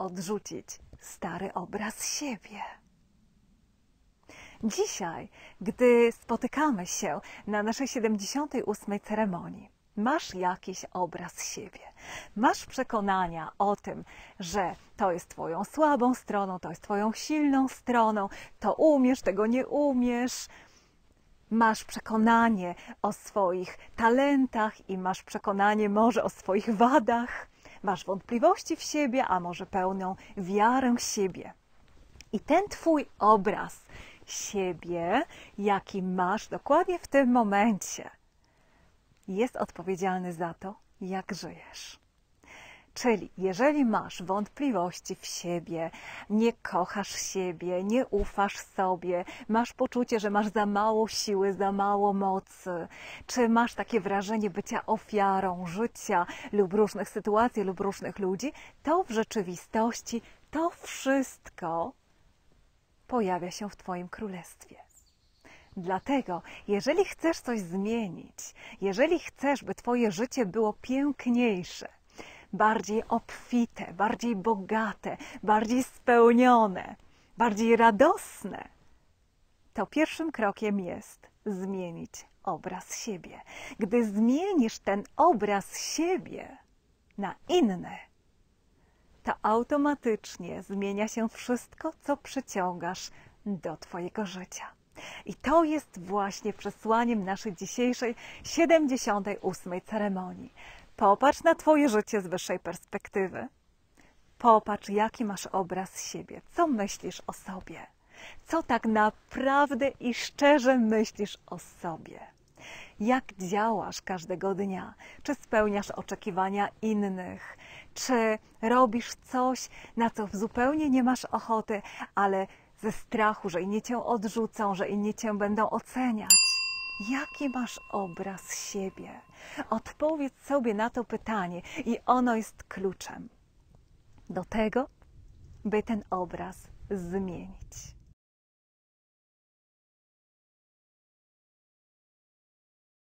odrzucić stary obraz siebie. Dzisiaj, gdy spotykamy się na naszej 78. ceremonii, masz jakiś obraz siebie. Masz przekonania o tym, że to jest Twoją słabą stroną, to jest Twoją silną stroną, to umiesz, tego nie umiesz. Masz przekonanie o swoich talentach i masz przekonanie może o swoich wadach. Masz wątpliwości w siebie, a może pełną wiarę w siebie. I ten Twój obraz siebie, jaki masz dokładnie w tym momencie, jest odpowiedzialny za to, jak żyjesz. Czyli jeżeli masz wątpliwości w siebie, nie kochasz siebie, nie ufasz sobie, masz poczucie, że masz za mało siły, za mało mocy, czy masz takie wrażenie bycia ofiarą życia lub różnych sytuacji lub różnych ludzi, to w rzeczywistości to wszystko pojawia się w Twoim królestwie. Dlatego, jeżeli chcesz coś zmienić, jeżeli chcesz, by Twoje życie było piękniejsze, bardziej obfite, bardziej bogate, bardziej spełnione, bardziej radosne, to pierwszym krokiem jest zmienić obraz siebie. Gdy zmienisz ten obraz siebie na inny, to automatycznie zmienia się wszystko, co przyciągasz do Twojego życia. I to jest właśnie przesłaniem naszej dzisiejszej 78. ceremonii. Popatrz na Twoje życie z wyższej perspektywy. Popatrz, jaki masz obraz siebie, co myślisz o sobie, co tak naprawdę i szczerze myślisz o sobie. Jak działasz każdego dnia? Czy spełniasz oczekiwania innych? Czy robisz coś, na co zupełnie nie masz ochoty, ale ze strachu, że inni cię odrzucą, że inni cię będą oceniać? Jaki masz obraz siebie? Odpowiedz sobie na to pytanie i ono jest kluczem do tego, by ten obraz zmienić.